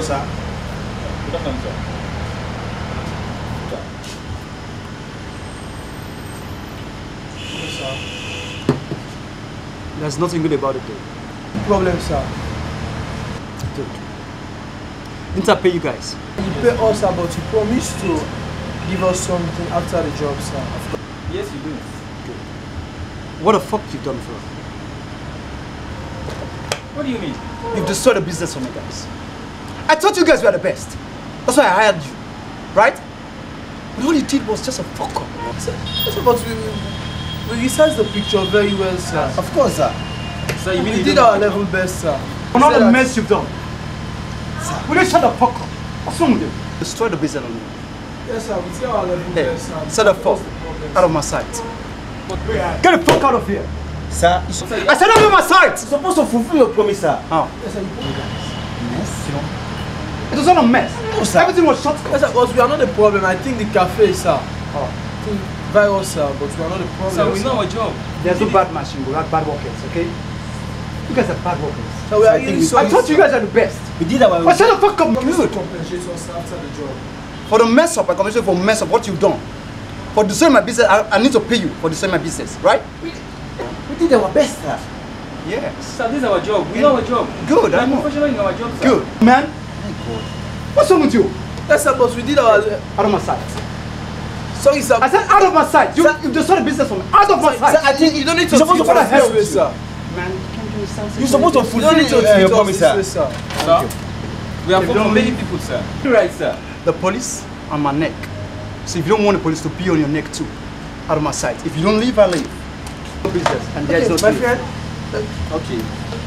sir. Good afternoon, sir. There's nothing good about it though. Problem, sir. Dude. Didn't I pay you guys? You pay us, sir, but you promised to give us something after the job, sir. Yes, you do. Good. What the fuck you done for? Us? What do you mean? You've destroyed the business for me guys. I thought you guys were the best. That's why I hired you. Right? But all you did was just a fuck up. Sir, but we, we researched the picture very well, sir. Of course, sir. Sir, you mean We did our level best, sir. For all the mess you've done. Sir. Will you shut the fuck up? What's wrong with you? Destroy the business on me. Yes, sir, we did our level Hey, best, sir. set the fuck out of my sight. Get the fuck out of here. Sir, you're I said out of my sight! supposed to fulfill your promise, sir. How? Yes, sir, you It was not a mess. sir. Everything was shut. Yes, sir, but we are not the problem. I think the cafe, sir. Oh. I think virus, sir, but we are not the problem. Sir, we know our job. There's no bad machine, we have bad workers, okay? You guys are bad workers. So we are I think really we- I thought you guys are the best. We did our But shut the fuck up! Promise to Good. compensate us after the job. For the mess up, I compensate for mess up what you've done. For destroying my business, I, I need to pay you for destroying my business, right? We we did our best, sir. Yes. Sir, this is our job. We know our job. Good, We I are professional in our job, sir. Good. Man, what's wrong with you? Yes, sir, but we did our. Out of my sight. Sorry, sir. I said out of my sight. You, you destroyed the business for me. Out of my sight. Sir, I think you don't need to You're supposed to us follow this way, sir. Man, you can't do this You're supposed to fulfill don't need to uh, treat your promise, sir. sir. Sir, we are If for many people, sir. Right, sir. The police on my neck. So if you don't want the police to be on your neck too, out of my sight. If you don't leave, I leave. No business. And there's no Okay, my friend, Okay.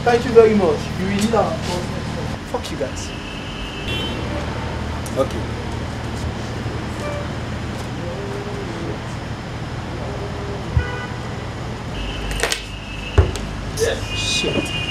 thank you very much. You really need our Fuck you guys. Okay. Shit.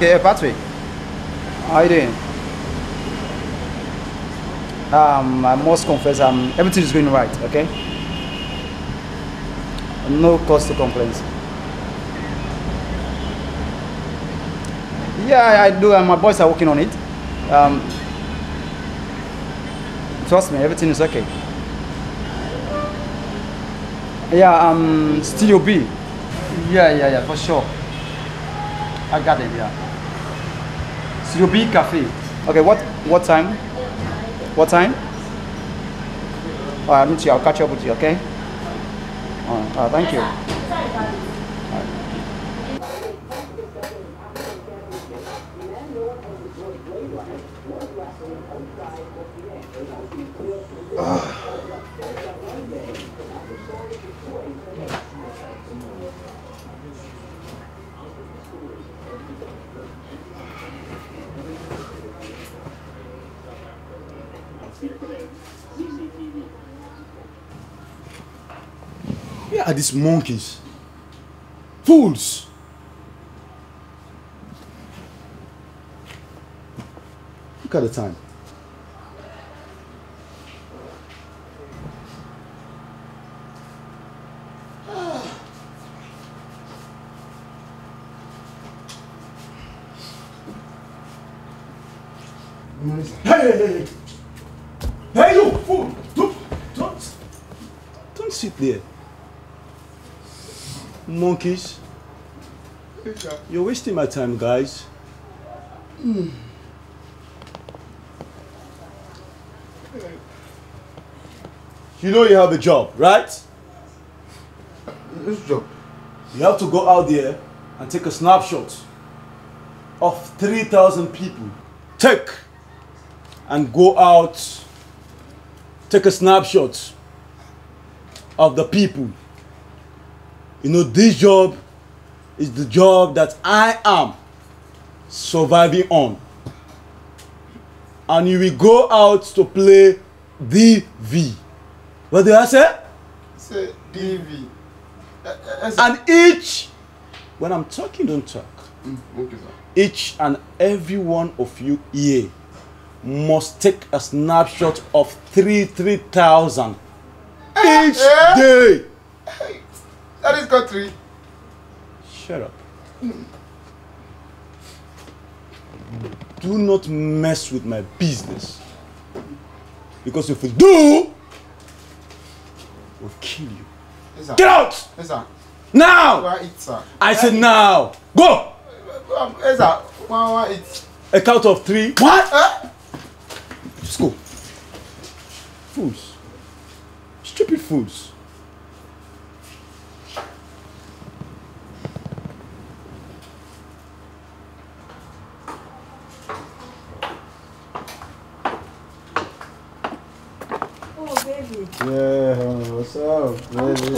Yeah, Patrick. How you doing? Um, I must confess, um, everything is going right, okay? No cause to complain. Yeah, I, do, and my boys are working on it. Um, trust me, everything is okay. Yeah, um, Studio B. Yeah, yeah, yeah, for sure. I got it, yeah. B Cafe. Okay, what what time? What time? All right, I'll catch up with you, okay? All right, all right thank you. Where are these monkeys? Fools! Look at the time. Hey, hey, hey, hey. sit there. Monkeys. You're wasting my time, guys. You know you have a job, right? Which job? You have to go out there and take a snapshot of 3,000 people. Take and go out, take a snapshot of the people. You know, this job is the job that I am surviving on. And you will go out to play DV. What did I say? Say DV. Uh, uh, And each, when I'm talking, don't talk. okay, sir. Each and every one of you here must take a snapshot of three, 3,000 each eh? day. That is country. Shut up. Do not mess with my business. Because if you do, we'll kill you. Yes, sir. Get out! Yes, sir. Now! One eat, sir. I said now! Go! Um, yes, sir. One, one eat. A count of three. What? Eh? Just go. Fools. Stupid fools. Oh, baby, Yeah, what's up, baby?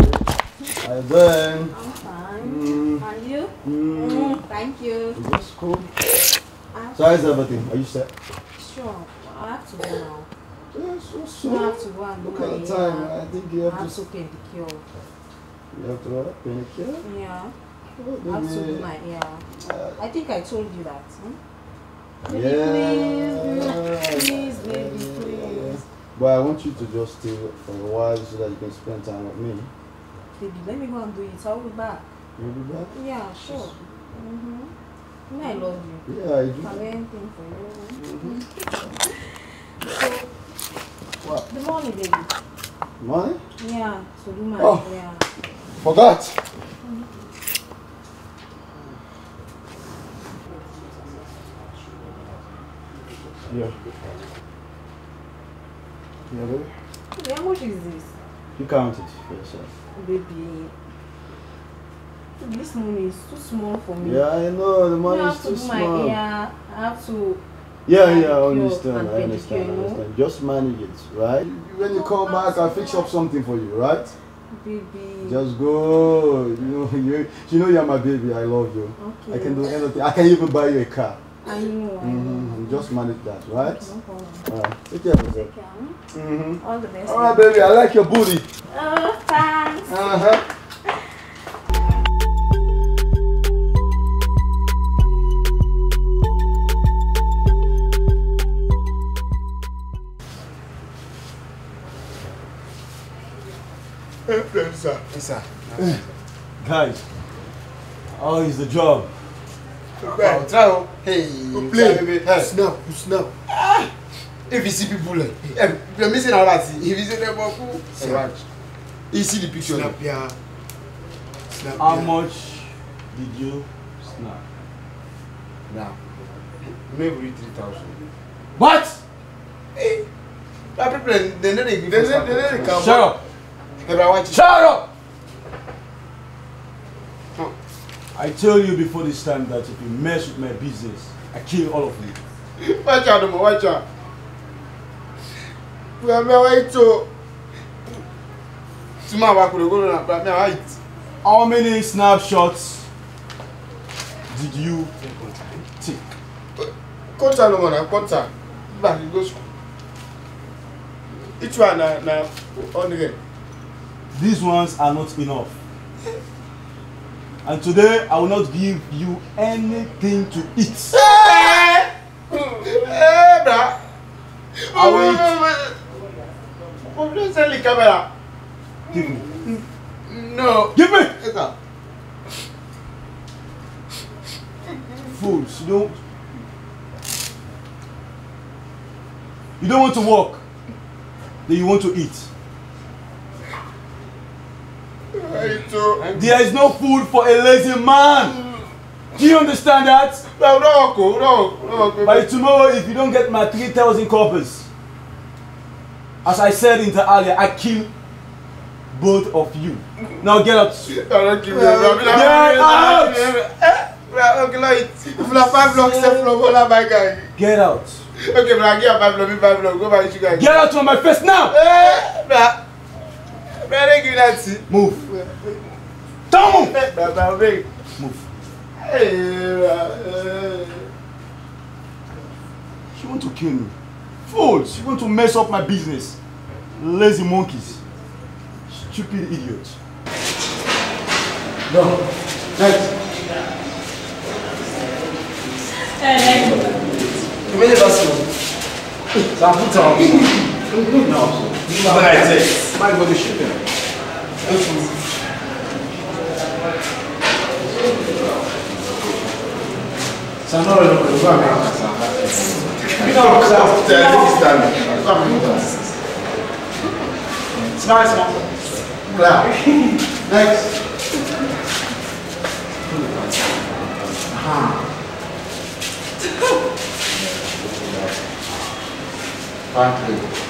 How you doing? I'm fine. Mm, And you? mm, Mm, thank you. That's cool. I So how's everything? Are you set? sure. I have to go now. Yes, what's I have to go and Look at the time. I think you I have have to. to pedicure. You have to what? Pedicure? Yeah, Oh, I have to do my hair. Uh, I think I told you that. Hmm? Yeah. please, please, please. But I want you to just stay for a while so that you can spend time with me. Baby, let me go and do it. I'll be back. You'll be back? Yeah, sure. Mm-hmm. You I love you. Yeah, I do. I have anything for you. Mhm. So, What? the money, baby. Money? Yeah, to do my Oh. hair. Forgot. Yeah. Yeah, baby. Baby, how much is this? You count it for yourself. Baby, this money is too small for me. Yeah, I know the money is too do small. hair. I have to. Yeah, yeah, I understand. I understand. I understand. Just manage it, right? When you come back, I'll fix up something for you, right? Baby. Just go. You know, you, you know you're my baby. I love you. okay. I can do anything. I can even buy you a car. I know. I know. Mm-hmm. Just manage that, right? No problem. Alright. Take care of yourself. Take care. hmm? Mm-hmm. All the best. Alright, baby. I like your booty. Oh, thanks. Uh huh. Yes, sir. Yes, sir. Guys, how is the job? Try. oh. Hey, You play. Snap, you snap. If you see people like, missing out that. If you see them, cool. You see the picture. Snap, yeah. Snap, How yeah. much did you snap? Now, maybe three thousand. What? Hey, that people they know they give can- Shut up! You. Shut up! I tell you before this time that if you mess with my business, I kill all of you. Watch out, Omo, watch out. We are wait to. Tomorrow I could go to me wait. How many snapshots did you take? Contact no na contact. Back you go school. Each one na na on again. These ones are not enough. And today I will not give you anything to eat. Eh, eh, bra. I will eat. Oh, don't sell the camera. Give me. No. Give me! Yes, sir. Fools, you don't. You don't want to work. Then you want to eat. There is no food for a lazy man. Do you understand that? No, no, no, no. By tomorrow, if you don't get my 3,000 coppers, as I said in the earlier, I kill both of you. Now get out. I don't give you. Get out! Okay, like, if you five blocks, step my guy. Get out. Okay, but I give five blocks, five blocks. Go buy you guys. Get out from my face now. Eh, bra. Bra, they give that to. Move. Don't move. Eh, bra, bra, bra. Move. Eh, bra, eh. She want to kill me. Fools. She want to mess up my business. Lazy monkeys. Stupid idiots. No. Next. You made it possible. So I put on. No. What I say? My body shape. So I'm not going to go and make You know, so, tell me this time. Come on. Smile, smile. Next. Fine, please. Sabo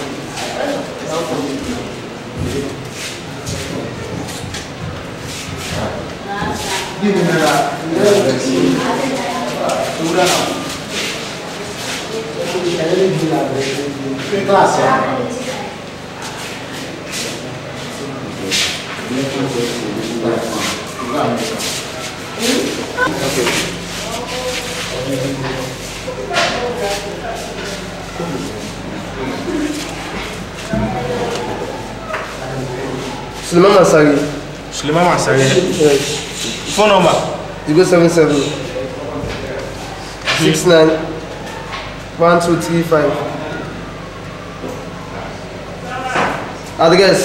Classe. Né? Süleyman Masagi. Süleyman Masagi. Evet. Phone number. 077 69 1235. Address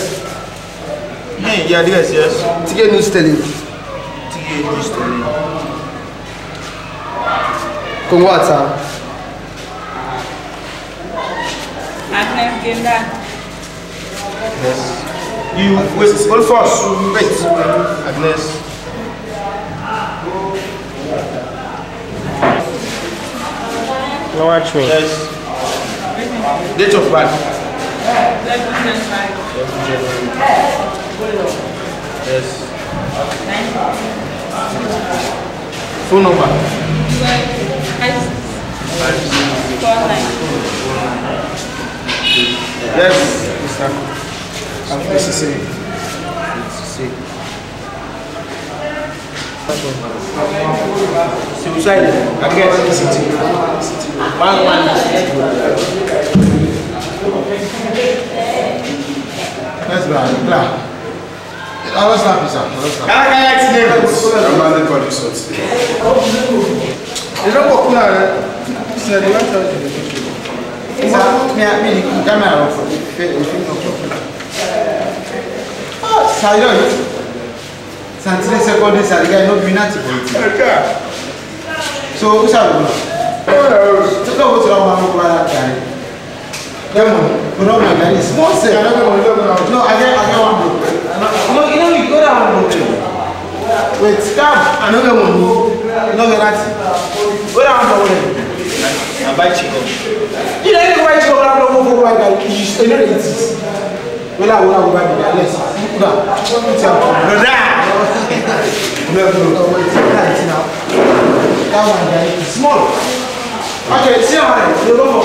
Yeah, the address, yes. Ticket News Telling. TK News Story. Kongwata. Agnes Genda. Yes. You wait, hold first. Wait. Agnes. No, watch me. Yes. Date of birth. Yes. Phone number. Yes. Mr. I'm necessary. Suicide. Agnes. One one. Let's go. Clap. I was happy, sir. I was happy. Kala kala ti dey. I'm not the body sort. You don't work now. Sir, the one thousand. Sir, me, me, the camera off. If you, if you no problem. Oh, sir, you know. Santile secondary, sir, the guy no be nothing for it. So, who's that one? Take over to that one, go back that guy. Lemon, go down my guy. It's small, sir. No, I get, I get one bro. No, you know, you go down one bro. Wait, come. I know get one bro. You know get that. Go down one bro. I buy chicken. You know, you buy chicken, I'm not going for my guy. You know, it's it. Well, I will have buy the guy. Let's go down. It's your Brother. No, no, no. Wait, that is now. That one guy is small. Okay, see you, man. You don't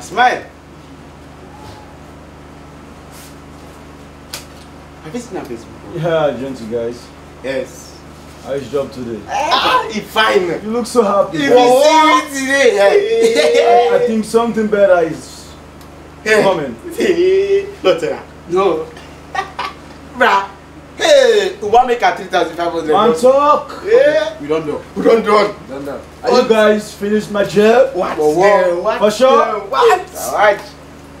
smile. Have you seen Facebook? Yeah, gentle guys. Yes. How is job today? Ah, he fine. You look so happy. If you see me today. I, I think something better is coming. No. Bra. Hey, we wan make her three thousand five hundred. Man talk. Yeah. We don't know. We don done. Don't know. Are you guys finished my job? What? For what? Yeah, what? For sure? Yeah, What? Alright.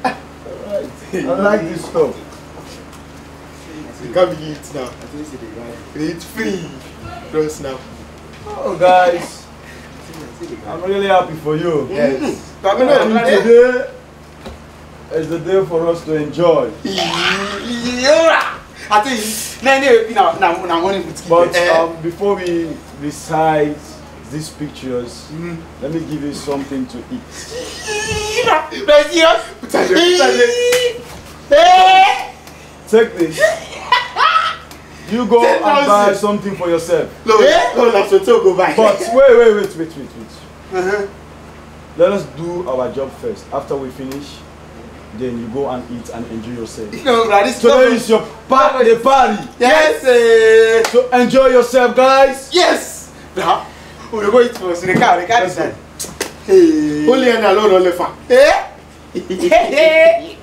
I like this stuff. You can't be it now. It's free. Don't snap. Oh guys, I'm really happy for you. Yes. I think today is the day for us to enjoy. Yeah. I think na na na na na money with But um, before we recite these pictures, let me give you something to eat. Putale. Take this. You go and buy something for yourself. No, no, so to go buy. But wait, wait, wait, wait, wait, wait. Uh-huh. Let us do our job first. After we finish, then you go and eat and enjoy yourself. No, bro, this Today is your party, party. Yes. eh. So enjoy yourself, guys. Yes. Bra. We go eat for the car. The car is there. Hey. Only ẹni alone only fa. Eh?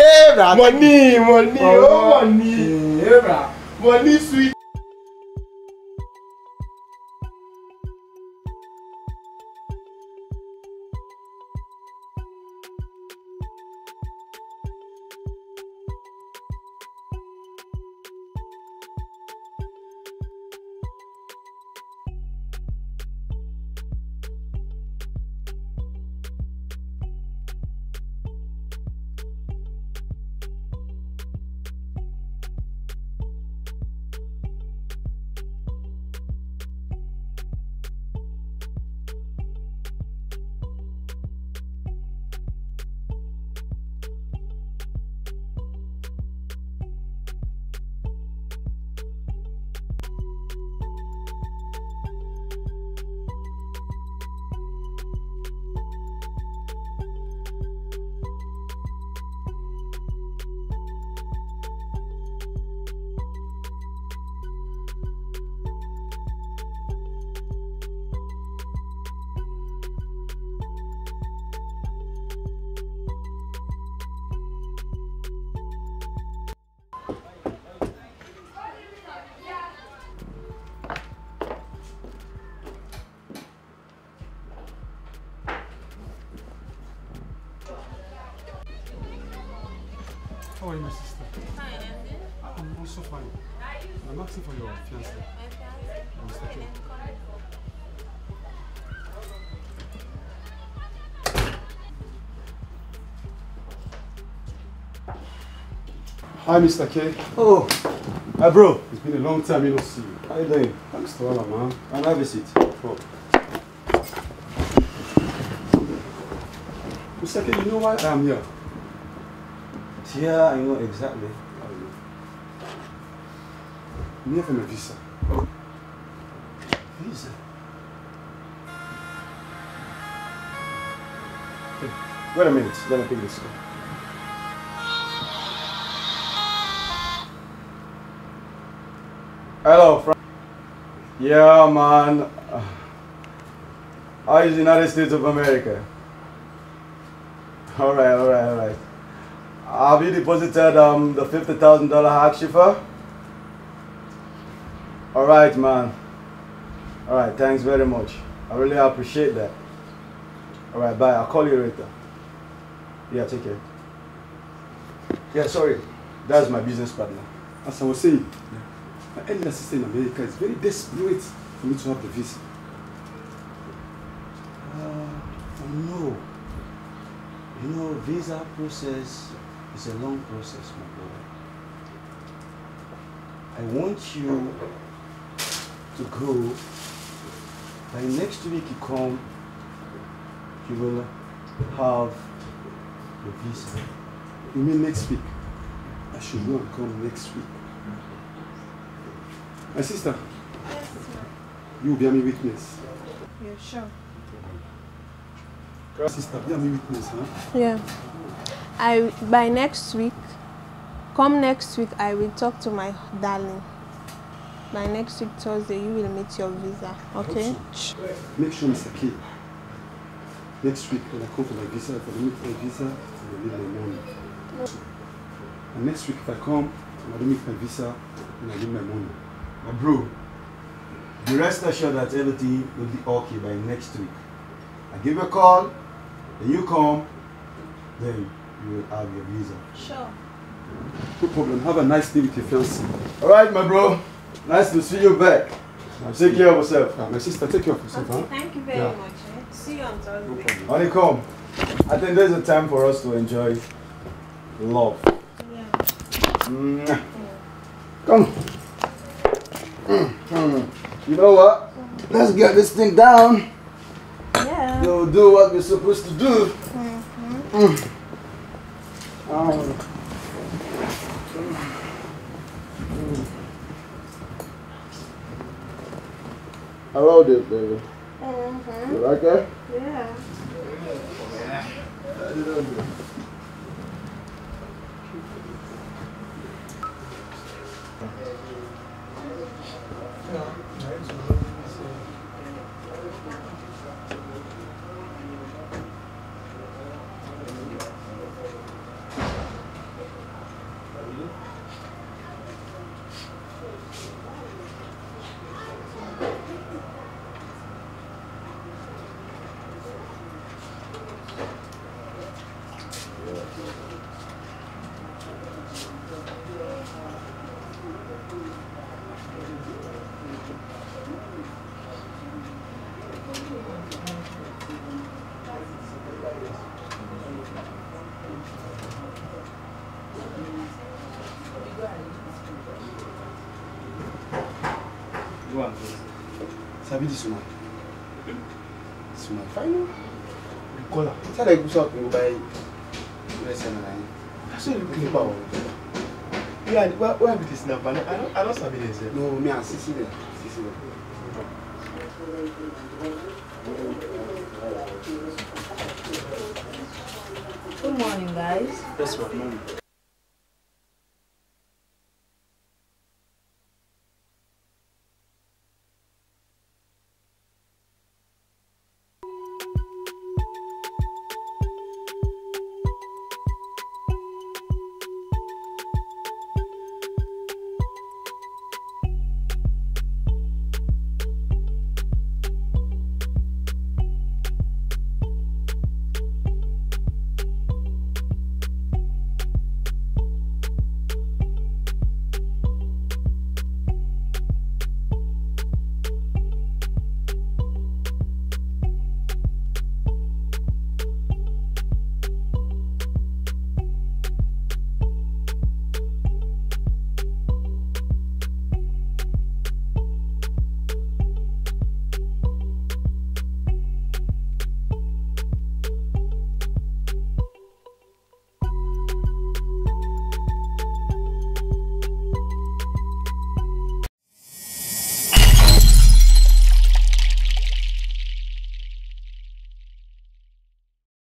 Eh, bra. Money, money, oh money. Eh, bra. Money sweet. Asking for your fiance. Mr. K. Hi, Mr. K. Oh, hi, bro. It's been a long time you not see you. How you doing? Thanks to Allah, man. And have a seat. Oh. Mr. K, you know why I'm here? Yeah, I know exactly. I'm here for visa. Visa. Wait a minute, let me pick this up. Hello, Frank. Yeah, man. Uh, How is the United States of America? All right, all right, all right. Have you deposited um the fifty thousand dollar hack shifter? All right, man. All right, thanks very much. I really appreciate that. All right, bye. I'll call you later. Yeah, take care. Yeah, sorry. That's my business partner. As I was saying, my elder sister in America is very desperate for me to have the visa. Uh, no. You know, visa process is a long process, my boy. I want you to go. By next week you come, you will have your visa. You mean next week? I should go and come next week. My sister, You bear me witness. Yeah, sure. Sister, bear me witness, huh? Yeah. I by next week, come next week, I will talk to my darling. By next week Thursday, you will meet your visa. Okay? Make sure, Mr. K. Next week, when I come for my visa, if I don't meet my visa, I will leave my money. And next week, if I come and I don't meet my visa, then I leave my money. My bro, be rest assured that everything will be okay by next week. I give you a call, then you come, then you will have your visa. Sure. No problem. Have a nice day with your fiancé. Alright, my bro. Nice to see you back. Take care of yourself. Ah, my sister, take care of yourself, Okay, huh? thank you very Yeah. much. eh? See you on Thursday. Honeycomb, I think there's a time for us to enjoy love. Yeah. Mwah. Come. Mm. You know what? Let's get this thing down. Yeah. We'll do what we're supposed to do. Mm. Um, Hello there, baby. Mm-hmm. You like that? Yeah. Go on, please. Sabi this woman? This woman fine, no? Call her. Tell her to go shop and go buy dress and line. That's what you Think looking about about. it. Yeah, where, where be this now? I don't, I don't, I don't sabi this. eh. No, me and Sisi there. Sisi there. Good morning, guys. That's what, mom.